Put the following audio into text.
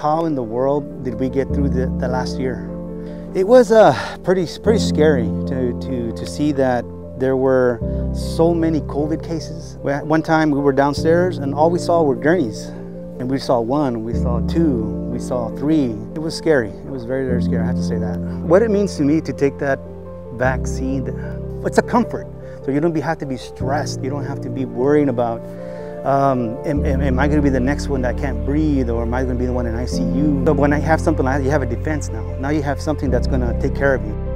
how in the world did we get through the, the last year? It was uh, pretty, pretty scary to, to, to see that there were so many COVID cases. One time we were downstairs and all we saw were gurneys. And we saw one, we saw two, we saw three. It was scary. It was very, very scary, I have to say that. What it means to me to take that vaccine, it's a comfort. So you don't have to be stressed. You don't have to be worrying about, um, am, am, I gonna be the next one that can't breathe or am I gonna be the one in ICU? So when I have something like that, you have a defense now. Now you have something that's gonna take care of you.